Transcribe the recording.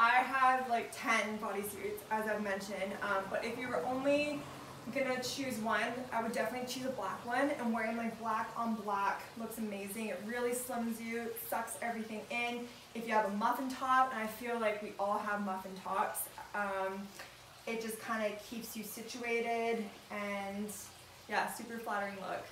I have like 10 bodysuits, as I've mentioned, um, but if you were only gonna choose one, I would definitely choose a black one, and wearing like black on black looks amazing. It really slims you, sucks everything in. If you have a muffin top, and I feel like we all have muffin tops, um, it just kind of keeps you situated, and yeah, super flattering look.